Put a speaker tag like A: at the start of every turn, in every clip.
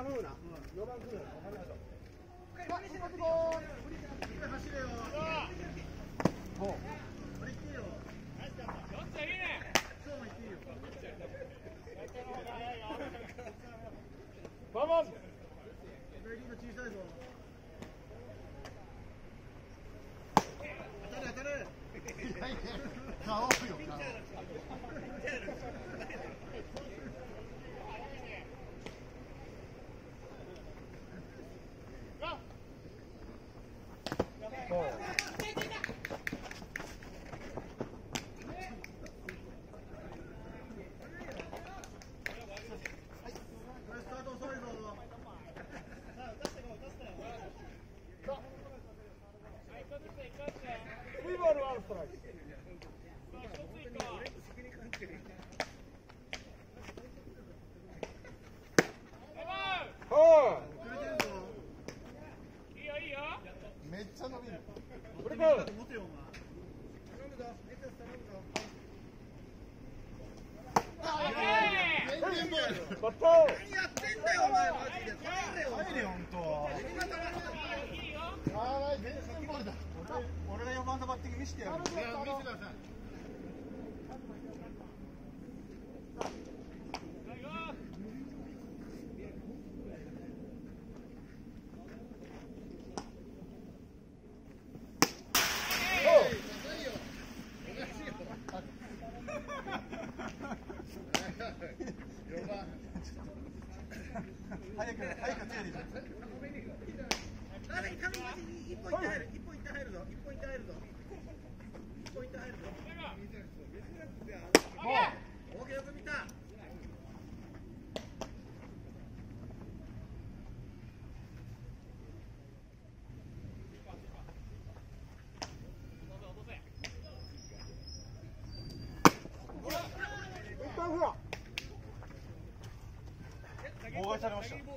A: hagamos una. よ、本当。
B: い、全然ボールだ。
A: 俺が4番のバッティング見せてやる。見せてください。
B: Faites attention.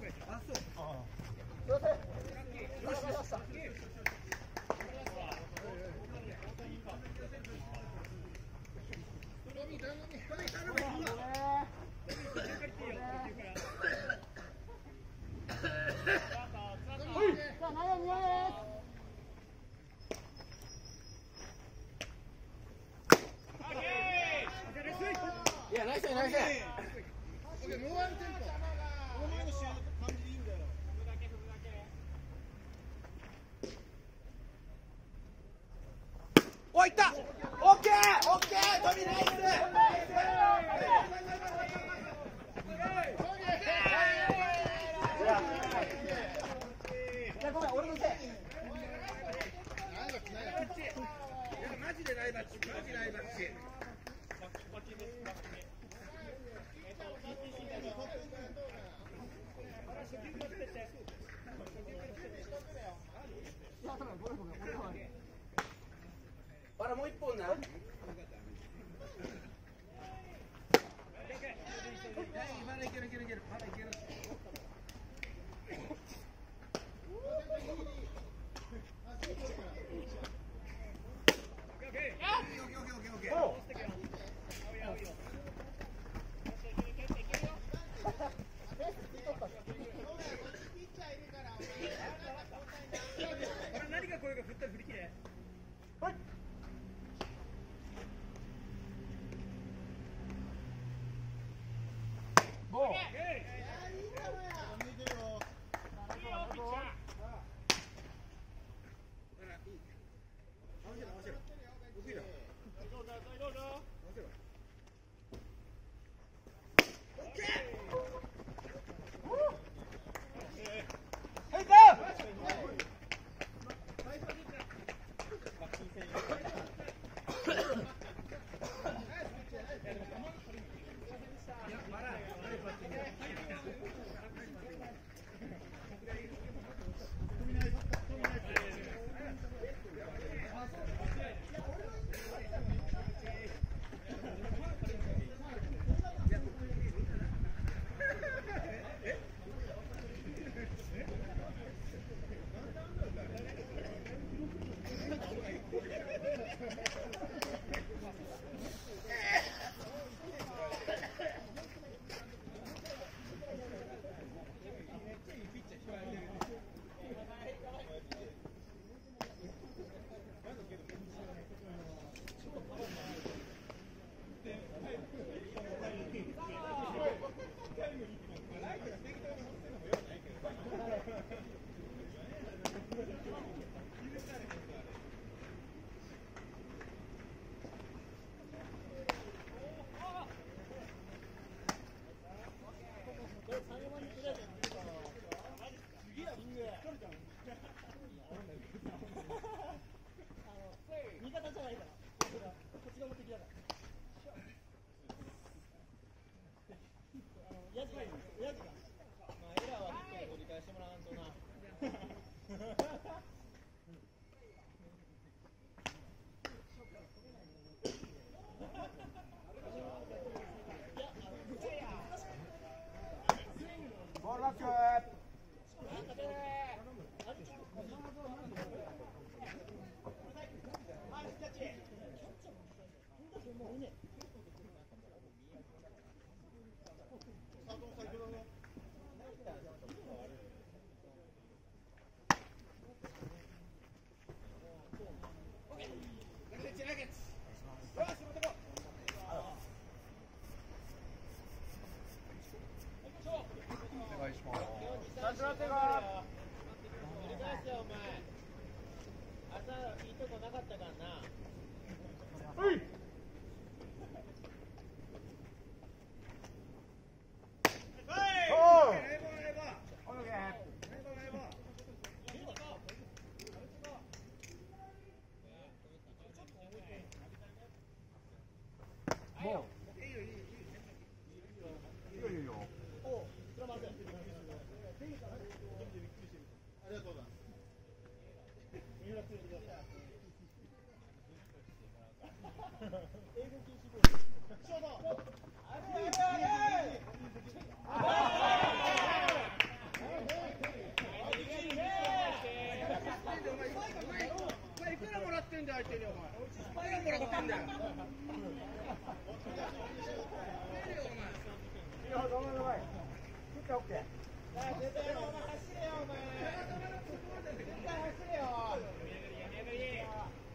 B: Jackets!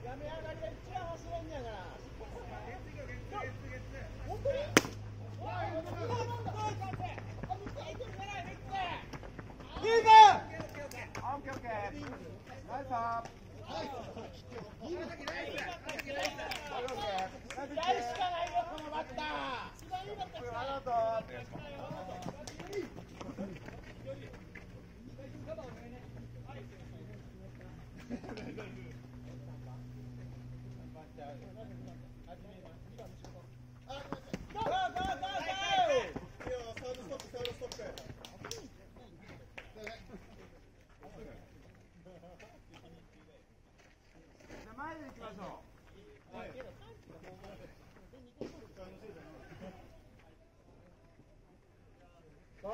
B: やめ
C: 上がり気をつけ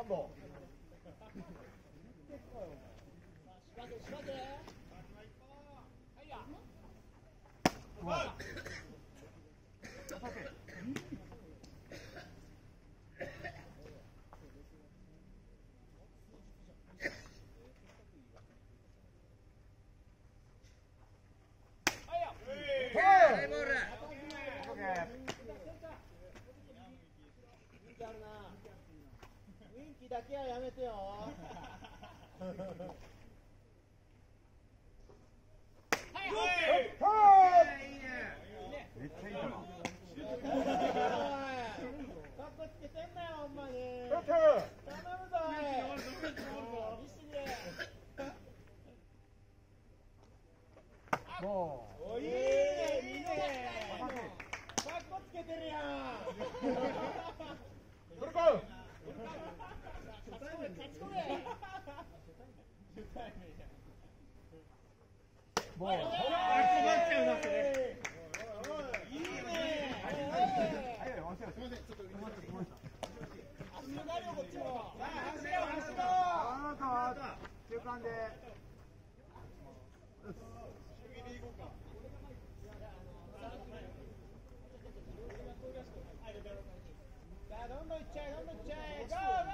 C: football. だけはやめてよ。はい。はい。
D: めっちゃい。い。
C: つけてんなよほんまに頼むぞシで
D: ボール。中間で。
C: どんどんいっちゃえ、どんどんいっちゃえ、ゴー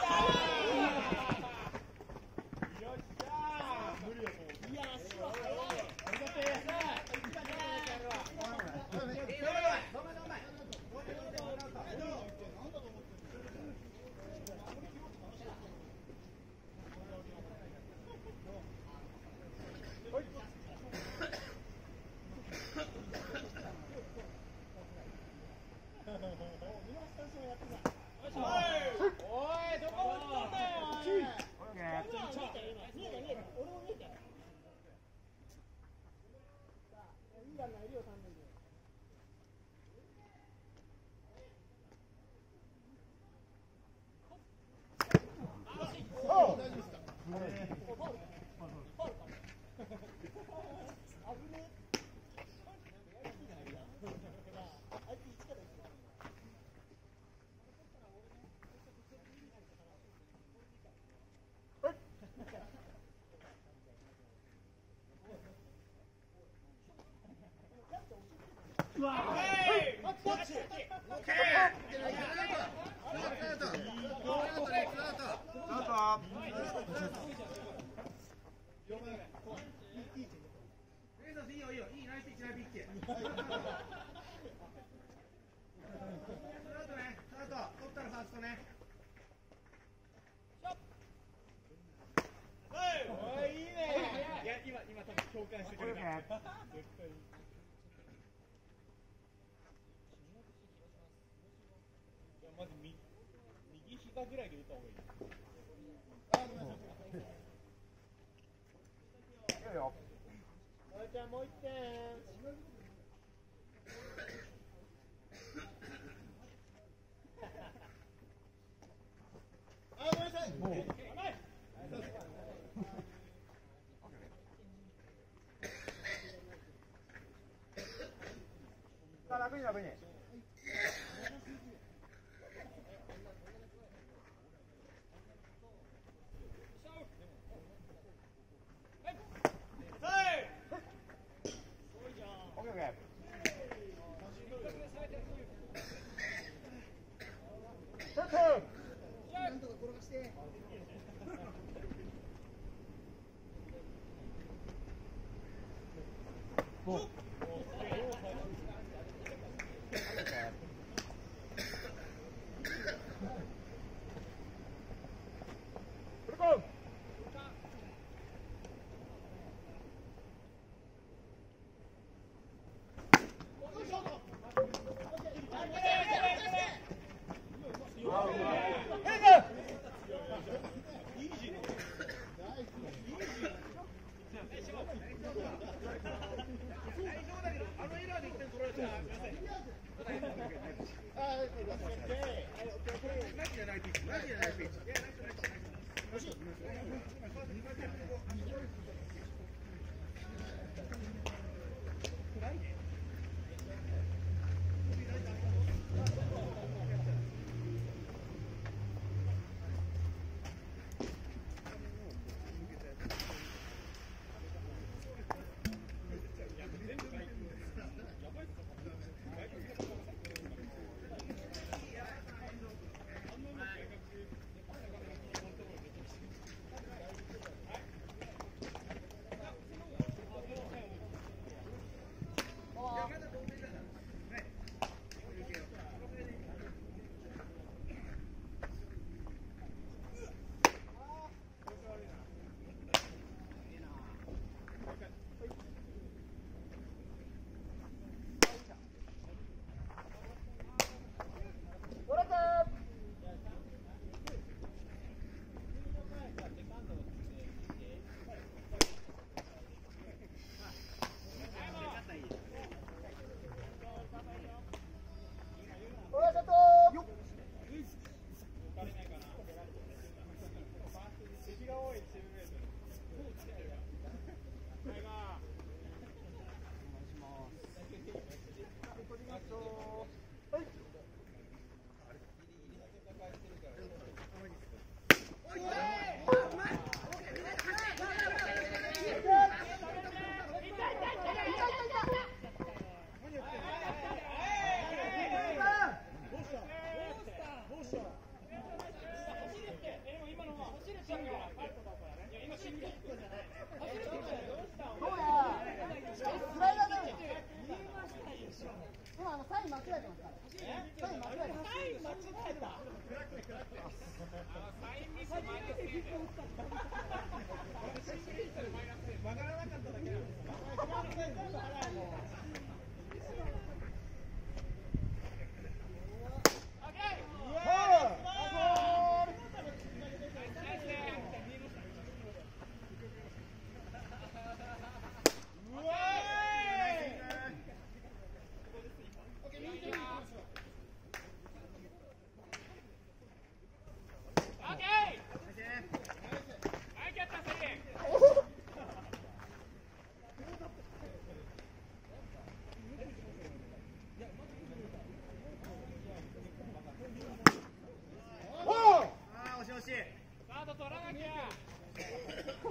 C: ね。
D: ま
C: いい。よ。
D: も
C: う点。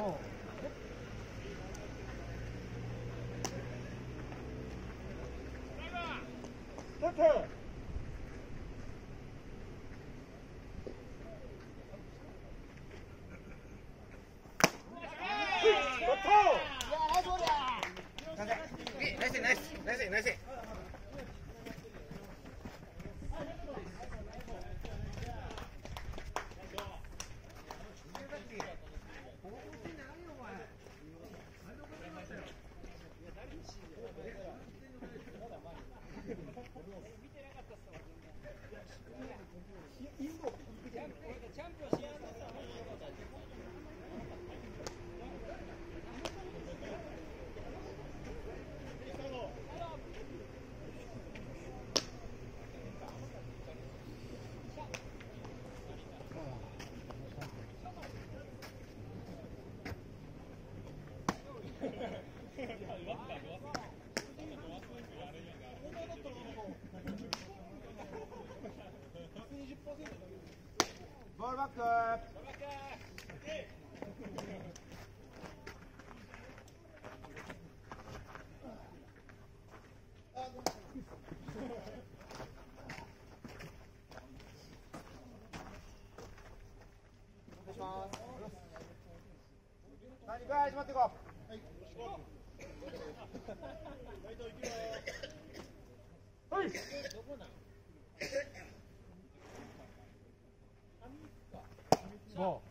C: ball. ボールバック何か始まっていこうはいもう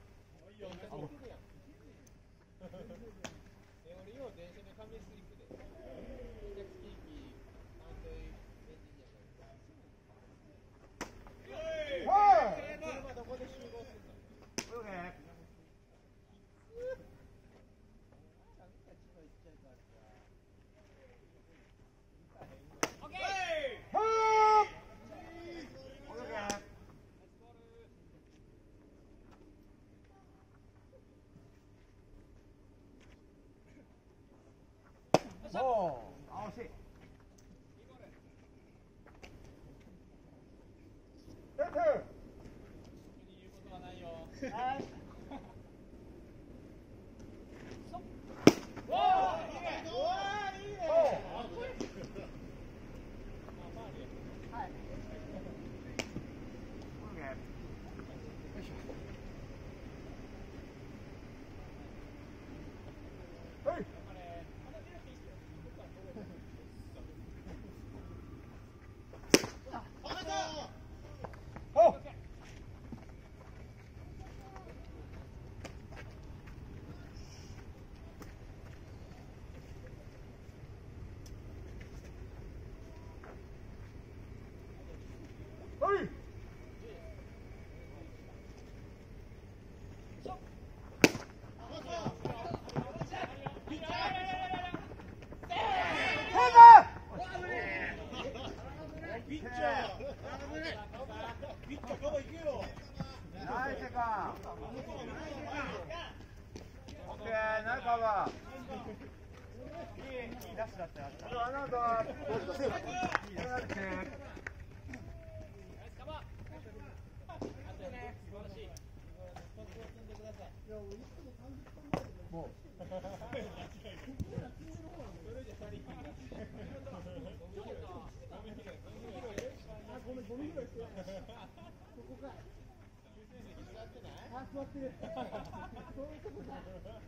C: Yeah.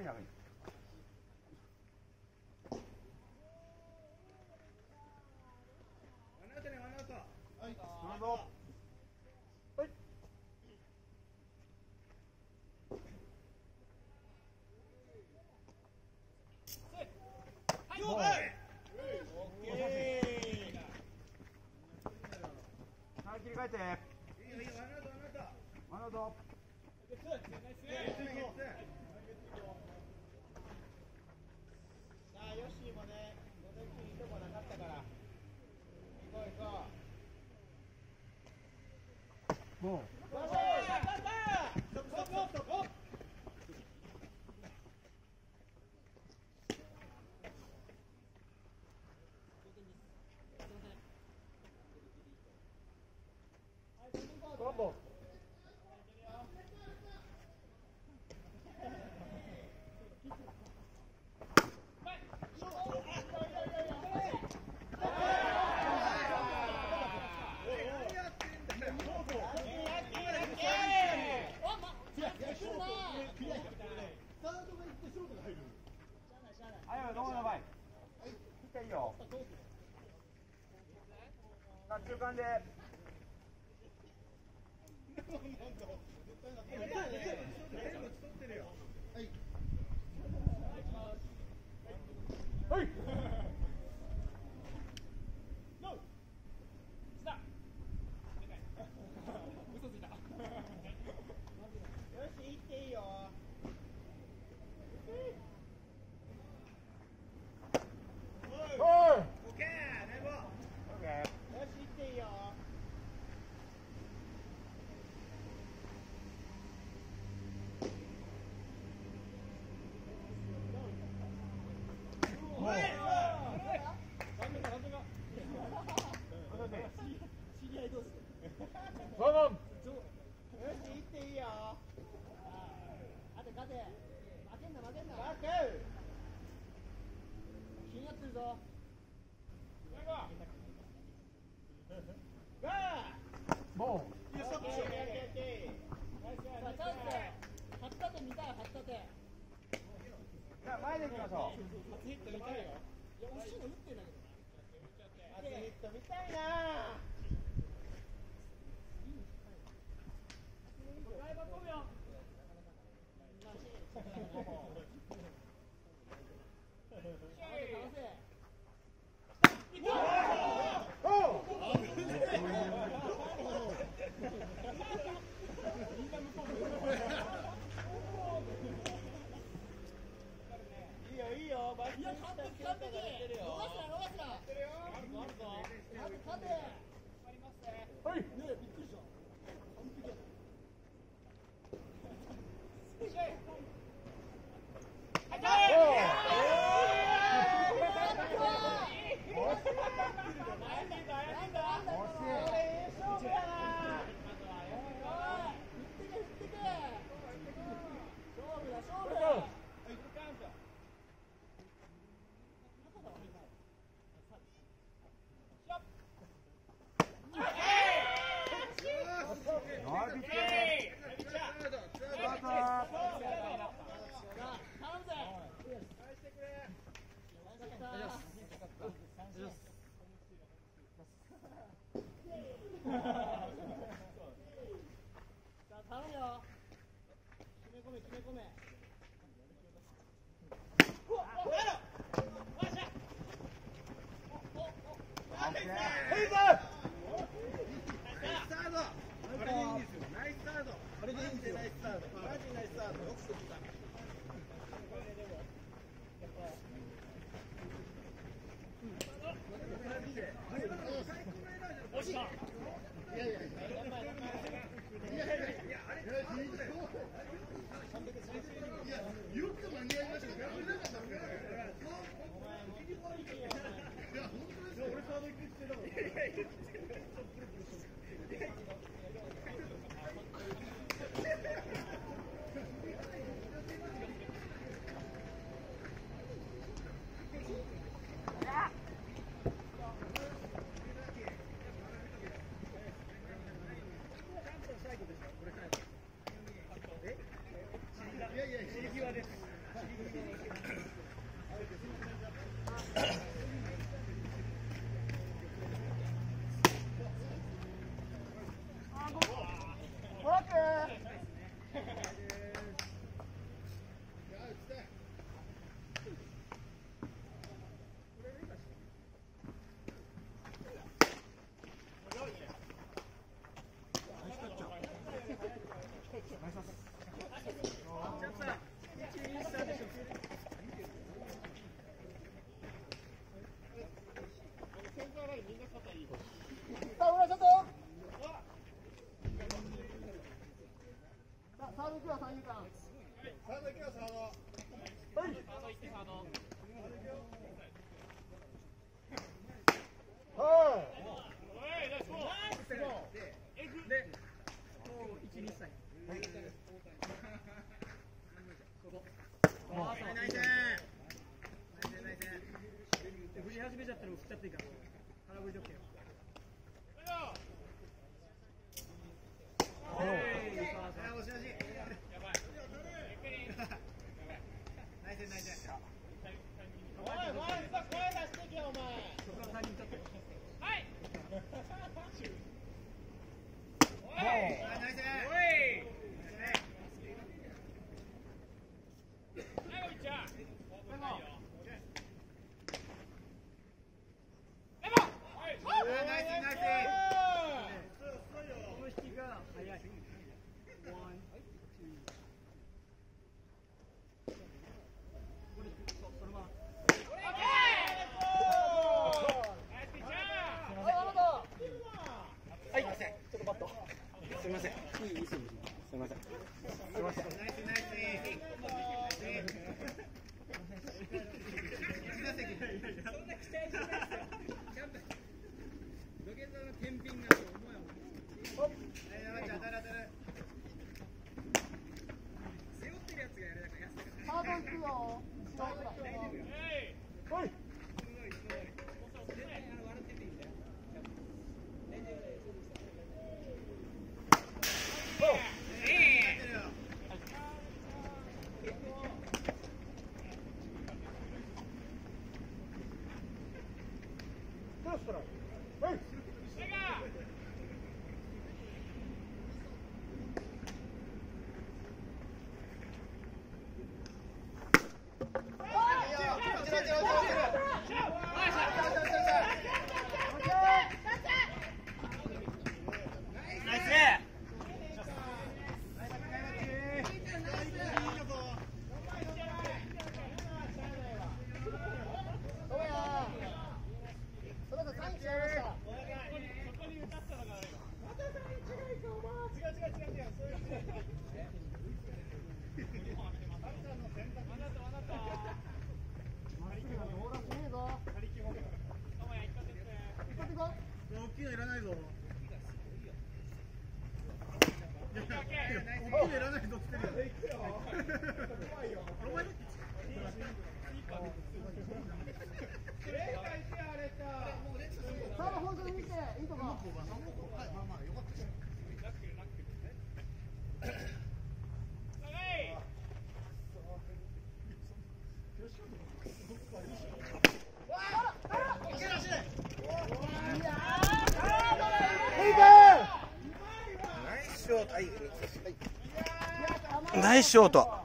C: はい、
A: 切り替えて。
C: small. on that. 있어. কমে あ
A: サショート。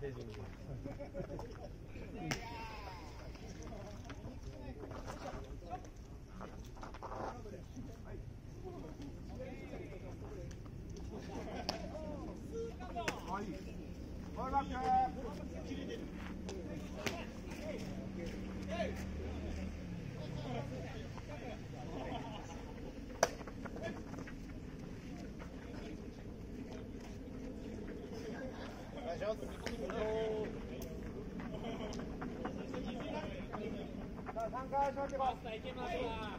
E: 手順に。
B: はい。没地方住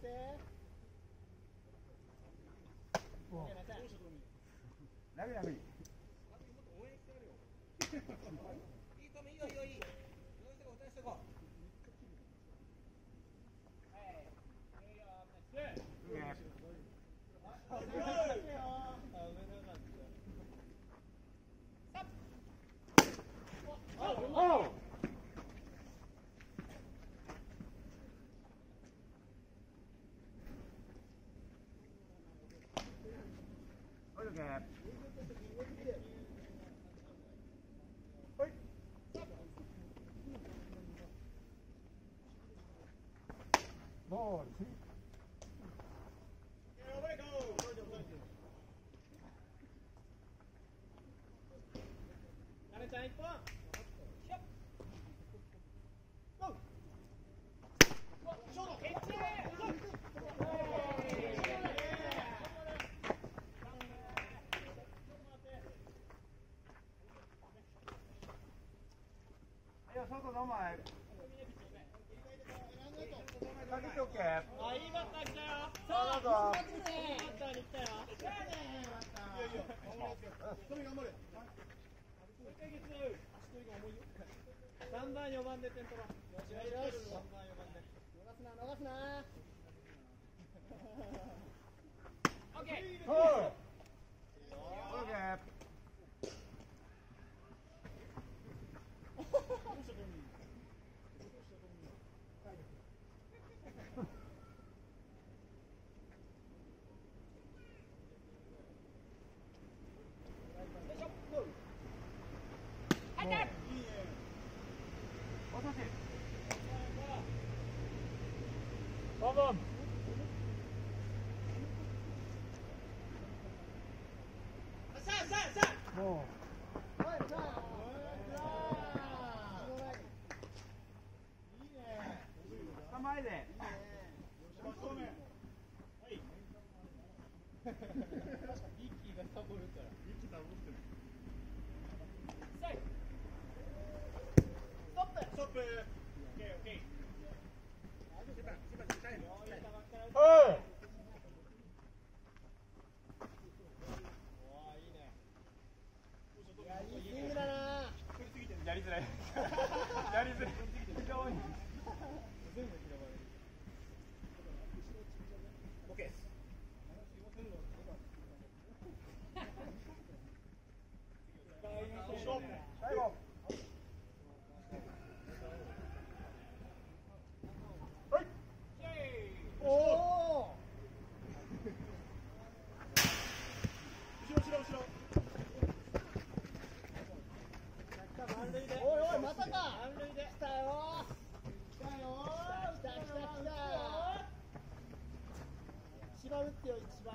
B: て。
C: ラグラグ
A: いいかもいいよいいよいい。どうしてこう、どうしてこう。
C: おうオッケーはいボール
A: な bandit yung tira. バ
F: ンバン
A: さあさあさあ。
C: も
E: はいさあ
C: う構えでおい
E: いやいいスイングだな
C: やりづらいやりづらい非常に
A: オッケーです。
C: 最後はい
E: おお
A: 満塁で。
E: おいおいまたか
A: 満塁で。
E: 来たよ来たよ来た来た来た一番打ってよ一番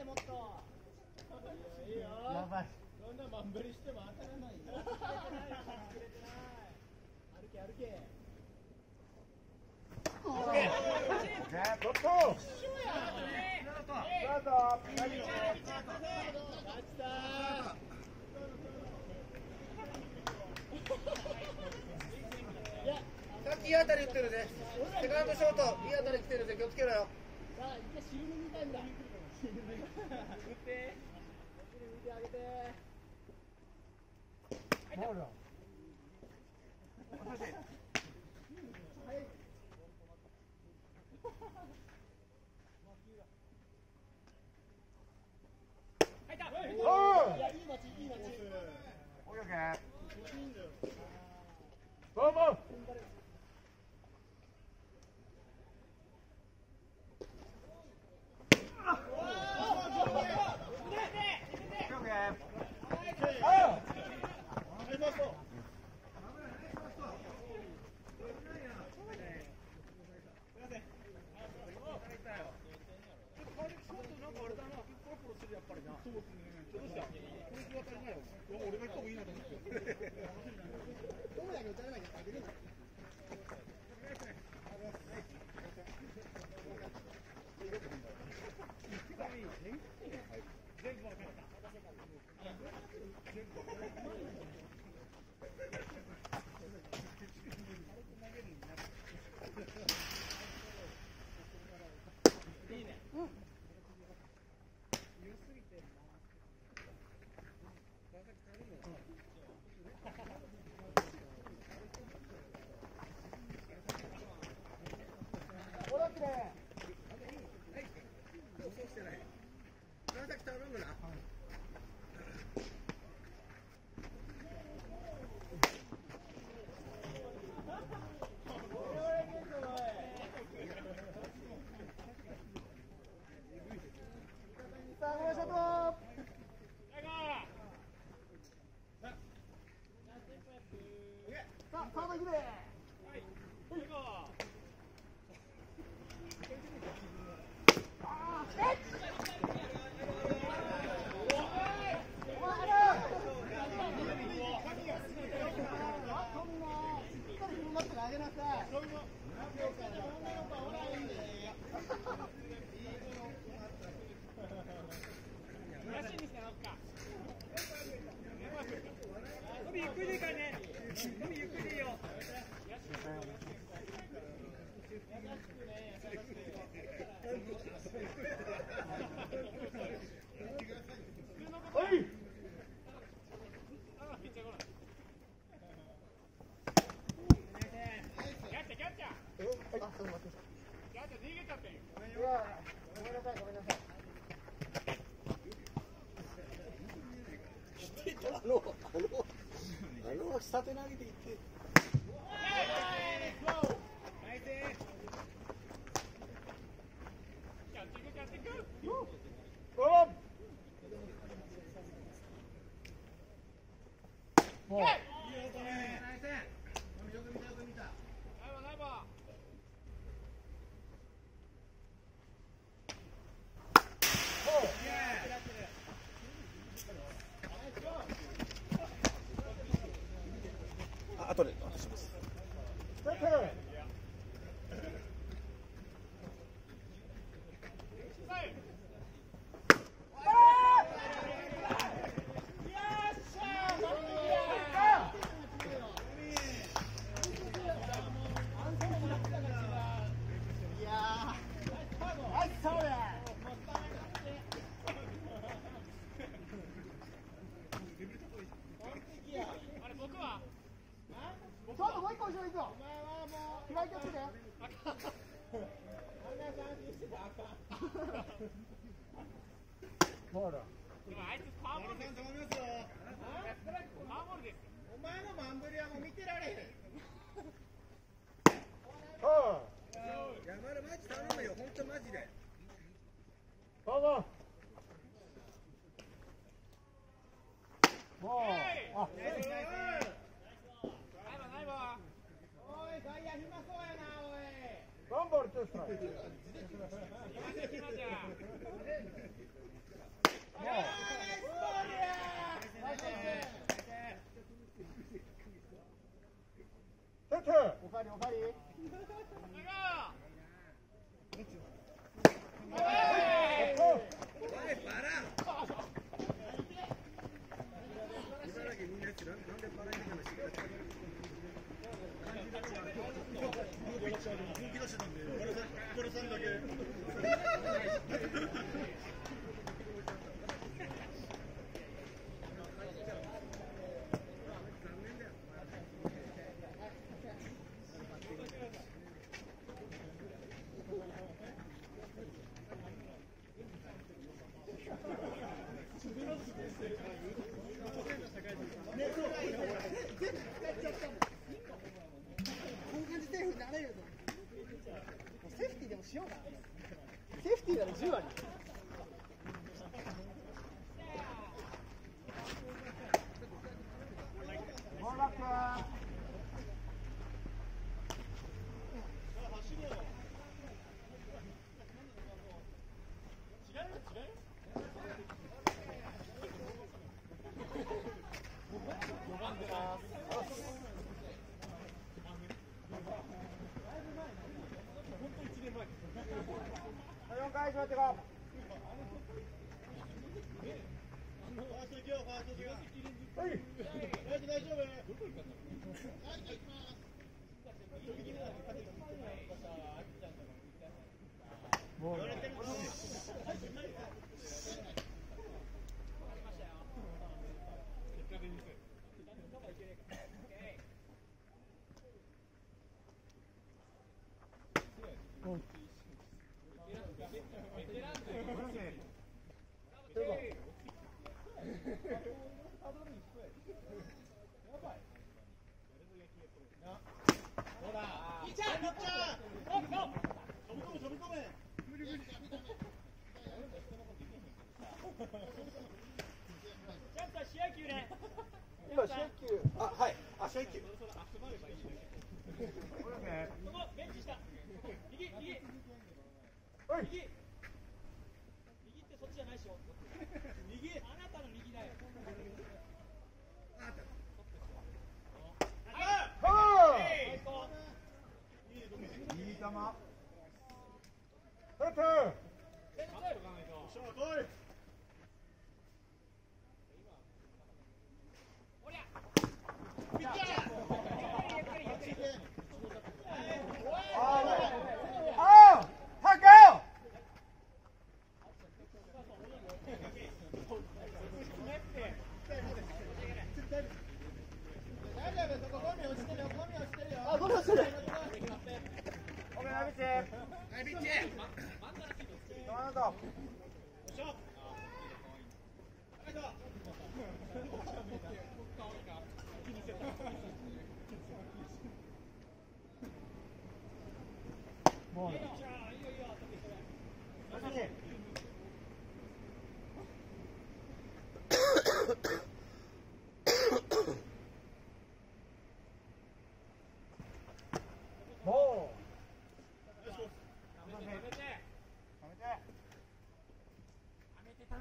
E: ってもっといいよ
C: やばい
E: そんな満振りしても当たらないよ歩け歩け
C: ねトップスタートはい
E: いや
A: さっきいい当たり打ってるぜ。セカンドショート、いい当たり来てるぜ、気をつけろよ。
E: さあ一回汁飲みたいんだ振って振ってあげて
B: はいほ
A: てい入った
E: さあ、サード行くで
C: ゆっくりでいいからね。ゆっくりでいいよ。
B: はい
C: キャッチャーキャッチャー。キャッチャー逃げちゃってんよ。
E: いやごめんなさい、ごめんなさい。
D: あの、あの、あの、下手投げていって。
C: ナイスキャッチングキャッチング。
B: ボーボー
A: ナイス。よく見たよく見た。
C: ナイバーナイバ
D: あ、後で渡します。
B: セット
C: ー。はい。
E: はい、そうだ
C: あれ僕は。
E: ちょっともう一個後ろ行くよ。開いおってね。
B: ボール
C: でもあいつパワーボールです。
A: 頼みますよ。
C: パワーボールで。
A: お前のマンブリはもう見てられへん。
B: ボー
A: 山田マジ頼むよ、本当マジで。
B: ボーボーボーあ
C: ナイスナイバーナイバ
A: おい、外野暇そうやな、おい。
B: ワンボールツーストライク
C: ー。今じゃ今じゃ。
B: ボーセット
E: おかわりおかわり。
B: セット
A: おい、バラ。茨城みんなやつなんだけ50 or 20?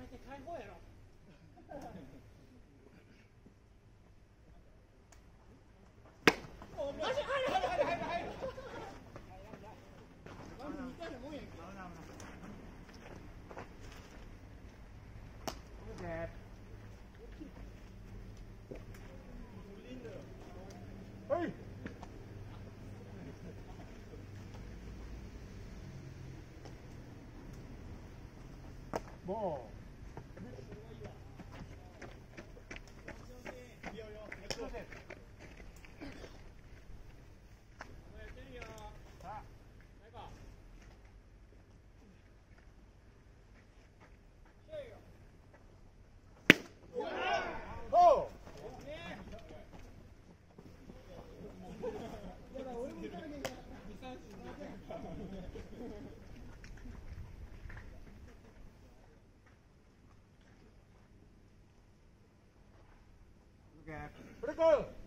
A: て
B: 解放や
A: ろ。
B: お
C: マも Cap. Critical!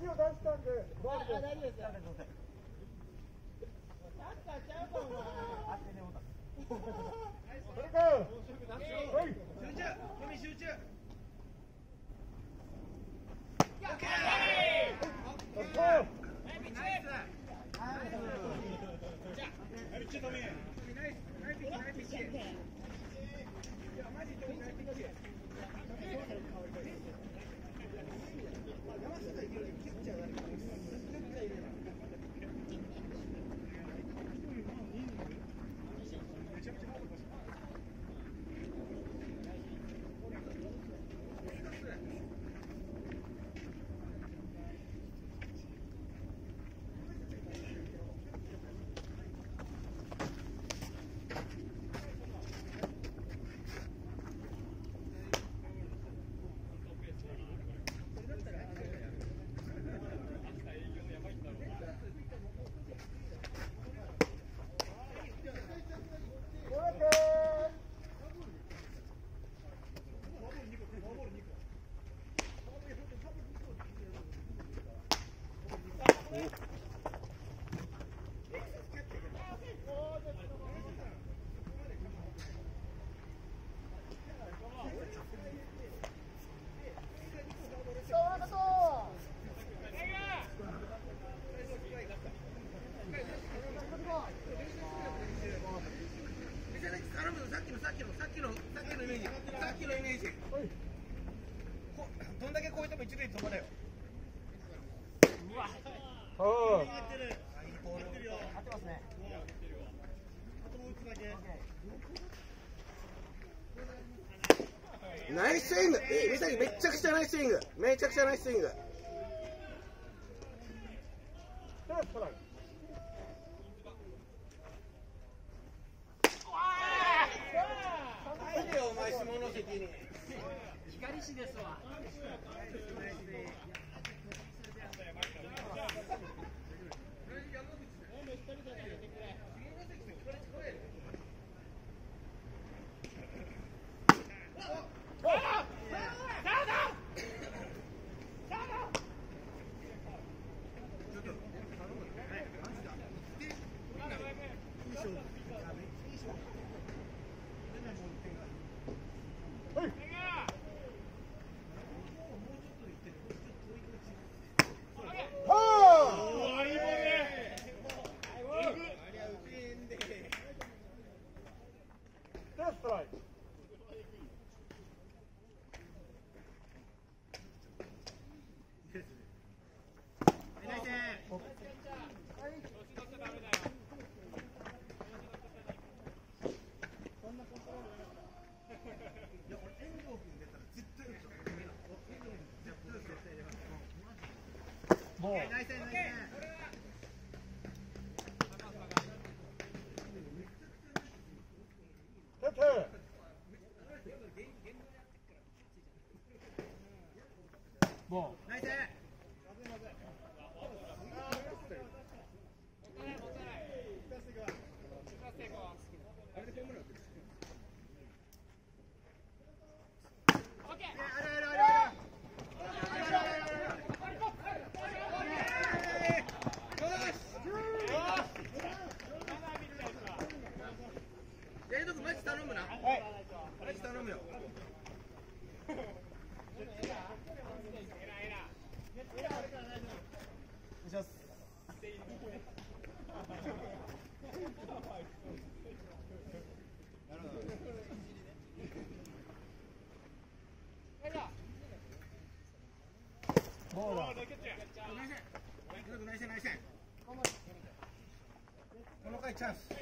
A: 足を出したんで
C: 大丈夫です。よサッカーちゃうかお前。
A: それか。はい
B: 集中集中。
A: オッケー
B: ナイスナイスナイスピッチナイスピッチ
A: オッケー
C: そうだと
B: 頼むさっきのさっきのさっきのさっきのイメージさっきのイメージこどんだけ超えても一塁飛ばだよ。
A: はい
B: ってるいいボール
C: 合ってますね。
D: ナイススイング。えめっちゃくちゃナイススイング。めちゃくちゃナイススイング
A: でストライク
B: なんでよお前下関に
C: 光市ですわ
A: はいはあでストライク
B: ナイス
A: もう
B: ナ
C: この回チャンス。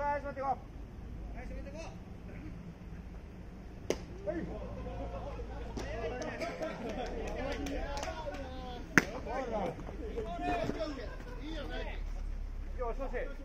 D: て
A: ここ
C: はい。
A: よ。しよし。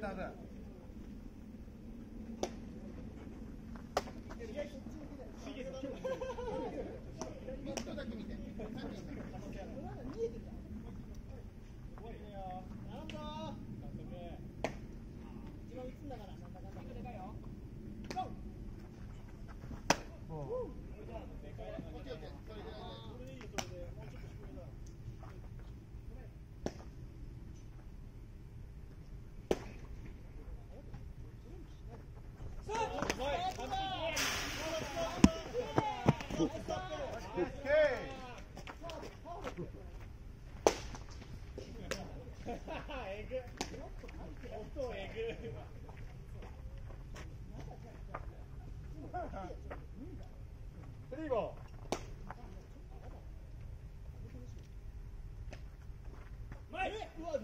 E: 走るぜ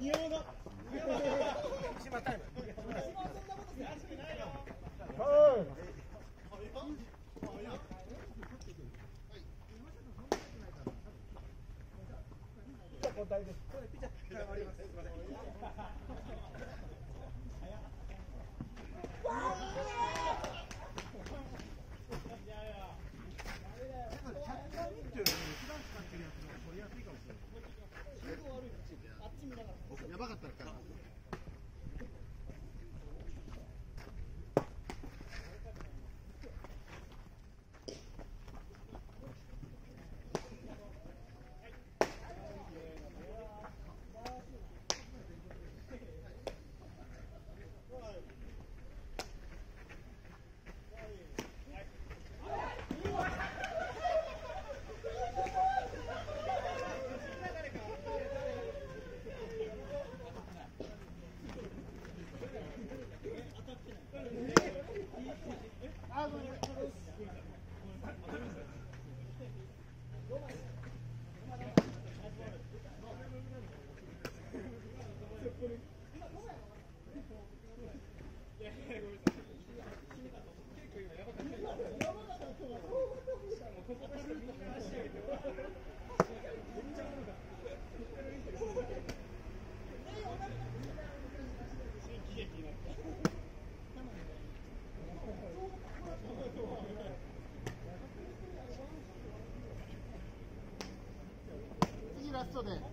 C: Yürü. 次ラ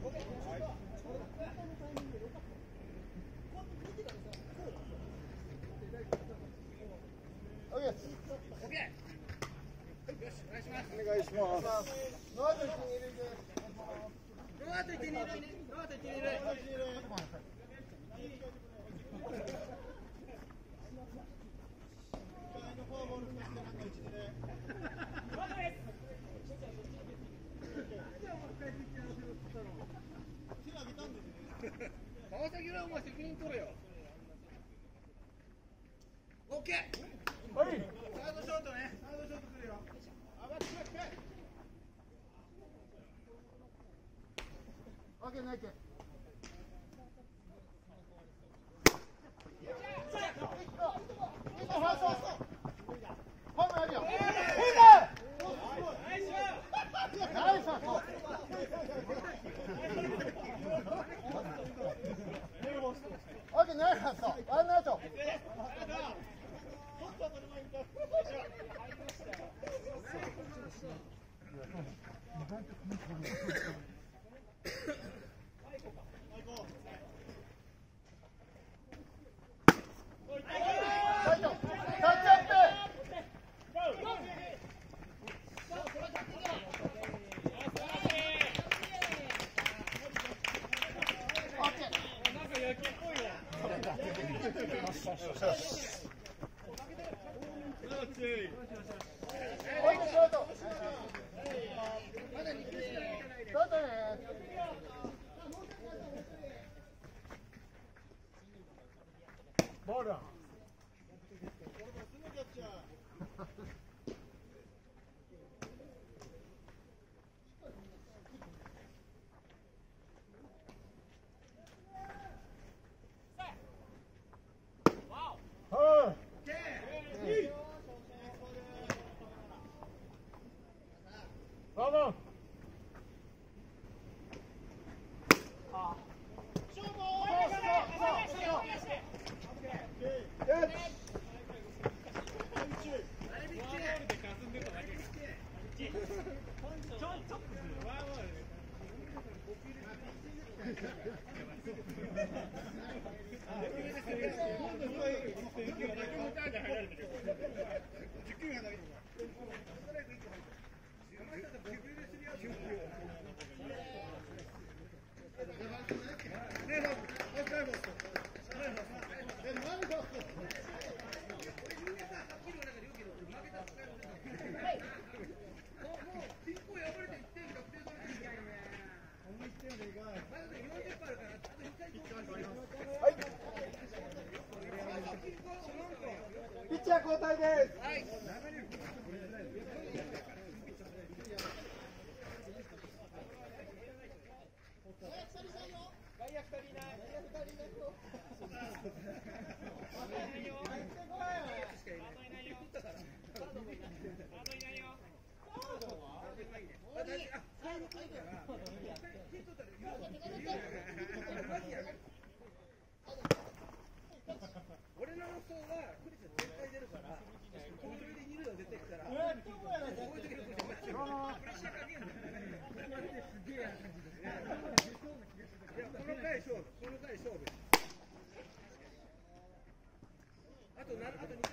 A: 想はクリス絶対出るから、この距で2塁は絶対ら、プレッシャーかけんだよ。で。この回勝負、この回勝負。あと、あと2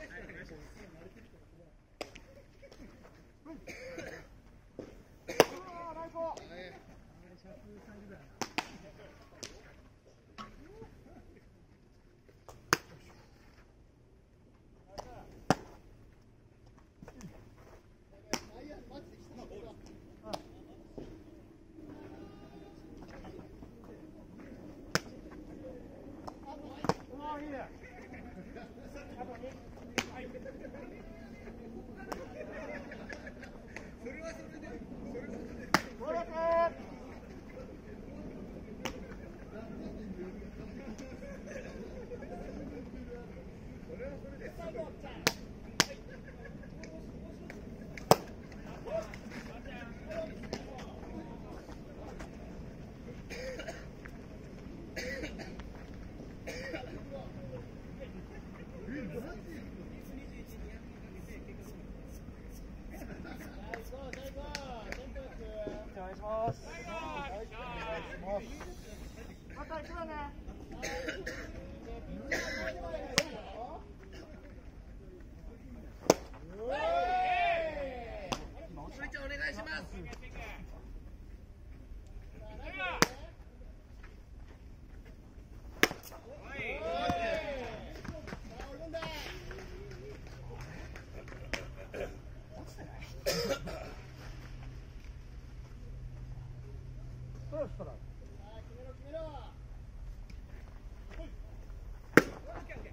A: そ
B: たら。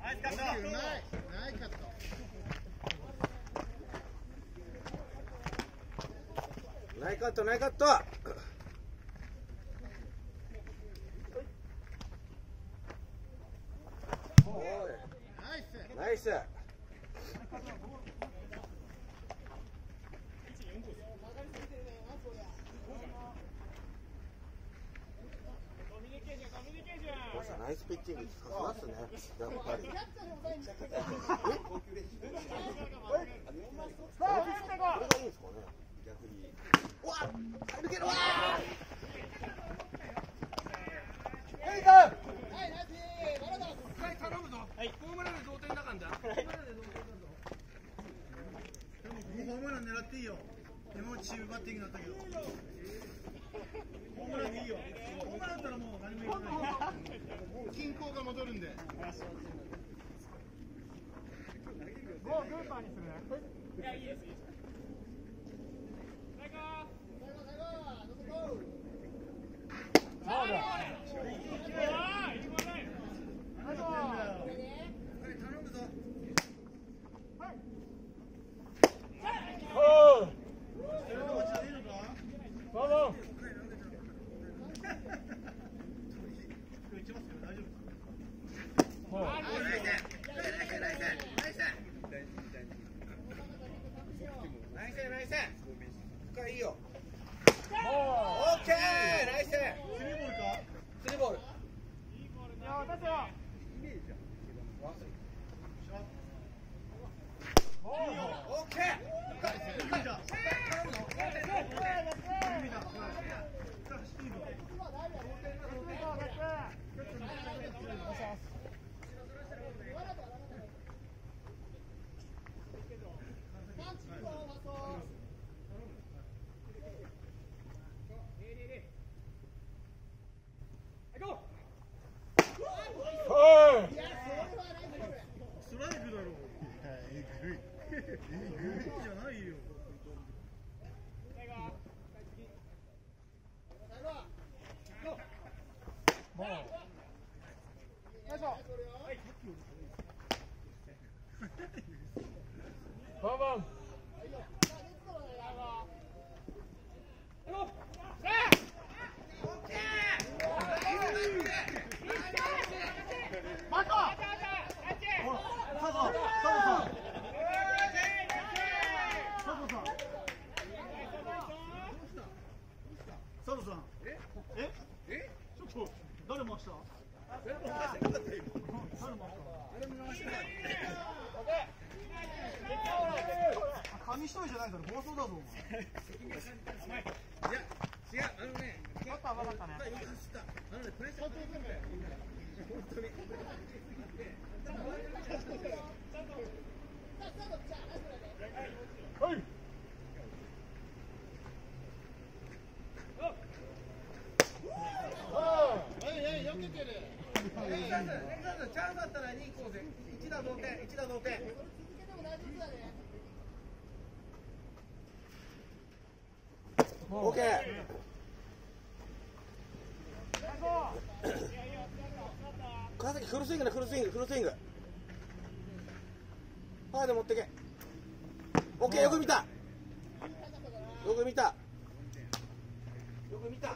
C: ナイカット
E: ナイナイ
D: スカットナイスカット şimdi. Go, go, go, go, go, go, go, チ
A: ャンス
G: だった
A: ら2行こうぜ1打同点1打同点
C: オーケー川崎フルスイングねフルスイングフルスイング。パーで持ってけ。オッケーよく見た。よく見た。よく見た。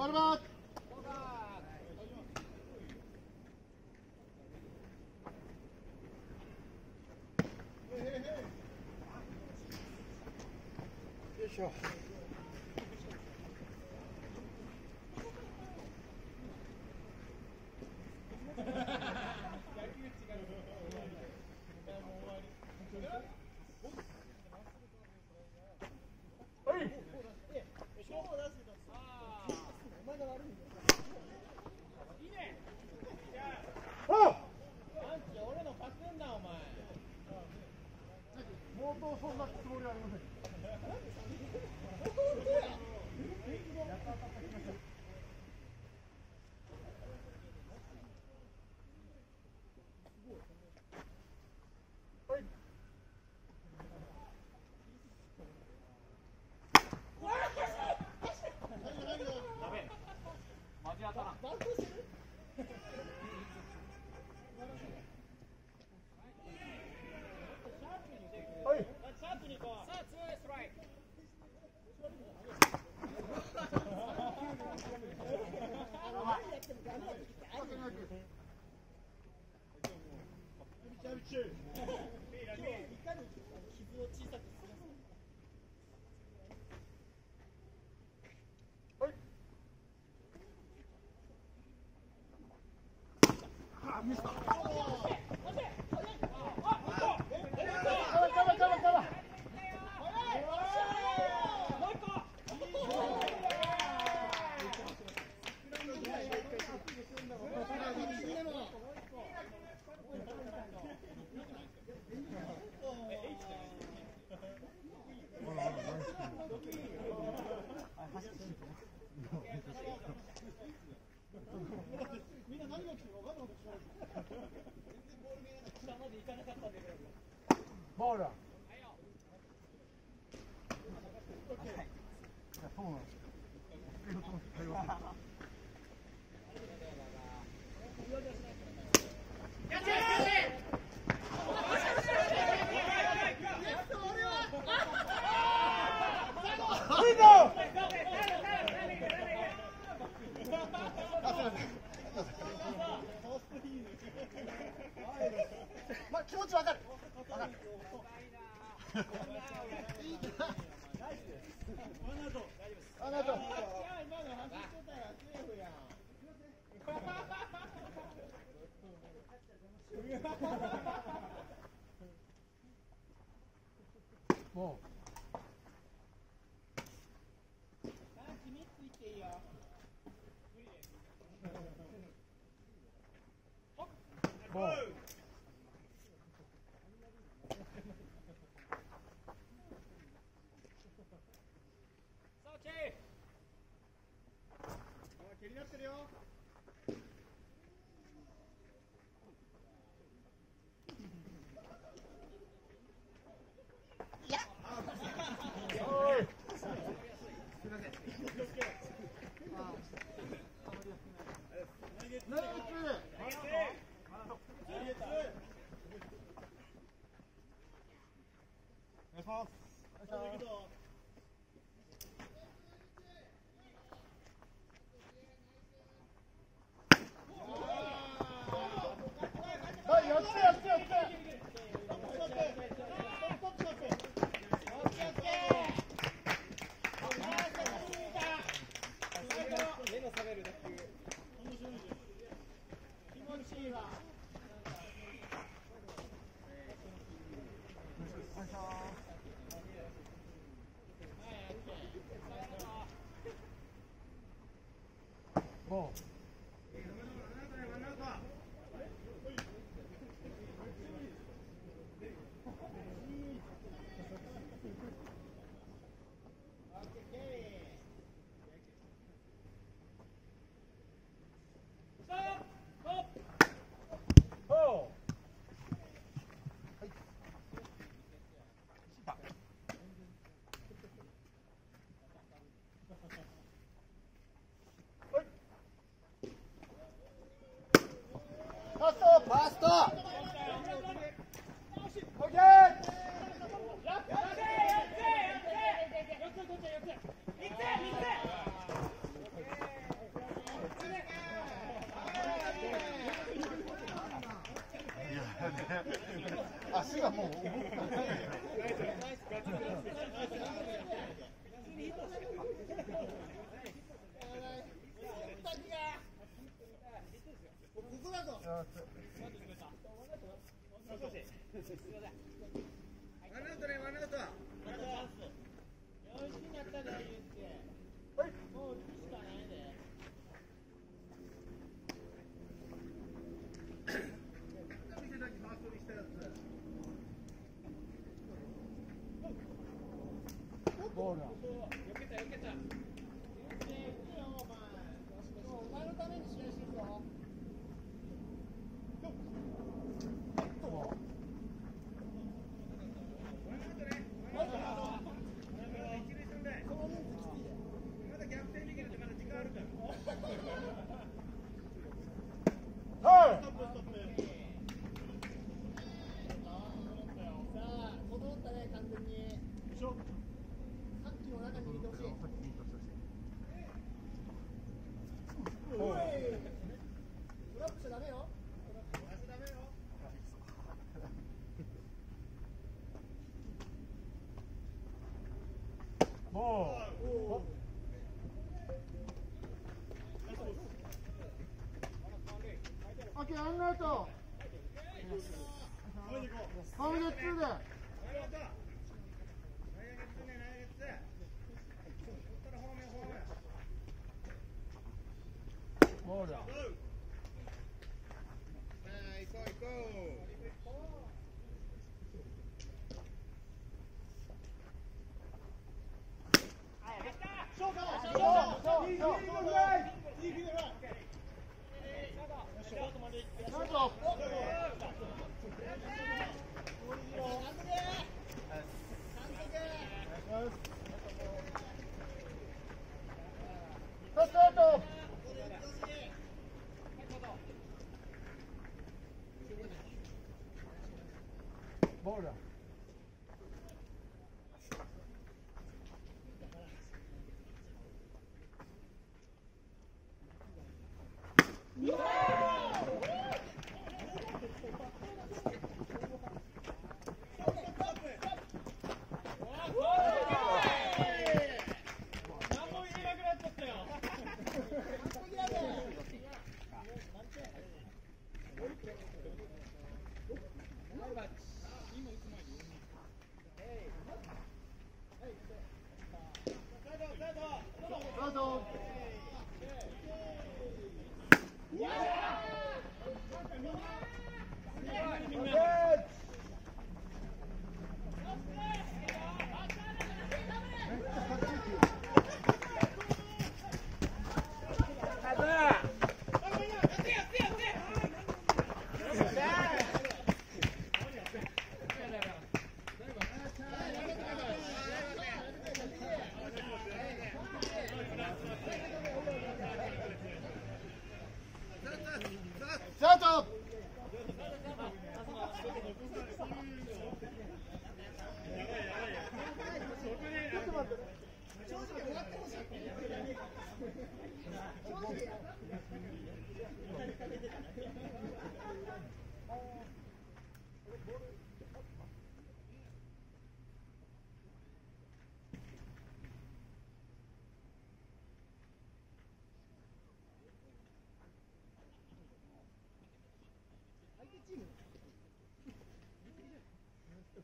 C: Horváth! Hey, hey, hey. church. Mora. cough. 呵呵呵ン
A: アウトゲッツー
B: で
C: だ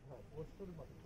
A: さ